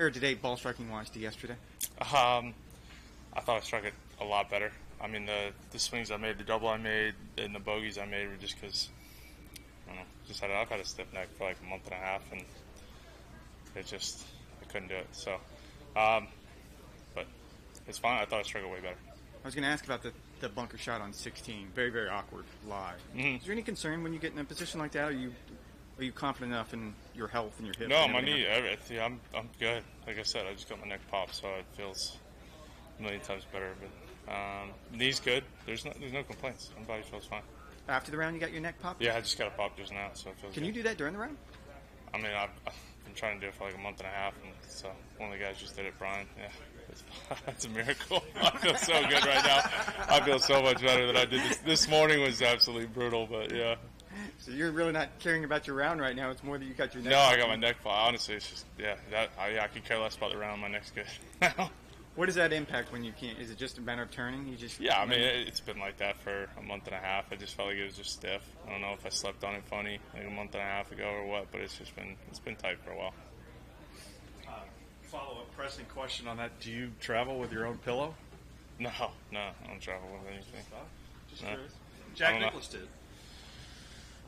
Here today, ball striking wise to yesterday. Um, I thought I struck it a lot better. I mean, the the swings I made, the double I made, and the bogeys I made were just because I don't know. Just had I've had a stiff neck for like a month and a half, and it just I couldn't do it. So, um, but it's fine. I thought I struck it way better. I was going to ask about the, the bunker shot on 16. Very, very awkward lie. Mhm. Is there any concern when you get in a position like that? Are you are you confident enough in your health and your hip? No, my knee, everything. I'm I'm good. Like I said, I just got my neck popped, so it feels a million times better. But um, knee's good. There's no there's no complaints. My body feels fine. After the round, you got your neck popped. Yeah, I just got a pop just now, so it feels. Can good. you do that during the round? I mean, I've, I've been trying to do it for like a month and a half, and so one of the guys just did it, Brian. Yeah, it's, it's a miracle. I feel so good right now. I feel so much better than I did this. This morning was absolutely brutal, but yeah. So you're really not caring about your round right now. It's more that you got your neck. No, I got my neck fall. Honestly, it's just yeah. That I, yeah, I could care less about the round. My neck's good now. What does that impact when you can't? Is it just a matter of turning? You just Yeah, I mean, it, it's been like that for a month and a half. I just felt like it was just stiff. I don't know if I slept on it funny like a month and a half ago or what, but it's just been it's been tight for a while. Uh, Follow up pressing question on that. Do you travel with your own pillow? No, no, I don't travel with anything. Just No. curious. Jack don't know. Did.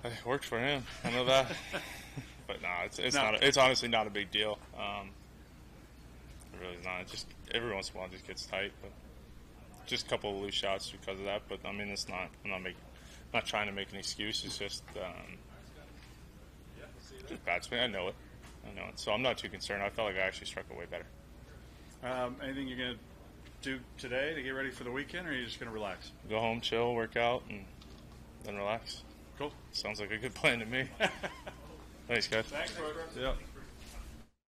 It worked for him. I know that. but no, it's it's No. not. A, it's honestly not a big deal. Um, it really is not. It just every once in a while it just gets tight, but just a couple of loose shots because of that. But I mean, it's not. I'm not making. Not trying to make an excuse. It's just um, just bad swing. I know it. I know it. So I'm not too concerned. I felt like I actually struck it way better. Um, anything you're going to do today to get ready for the weekend, or are you just going to relax? Go home, chill, work out, and then relax. Cool. Sounds like a good plan to me. Thanks, guys. Thanks, Brooke. Yep.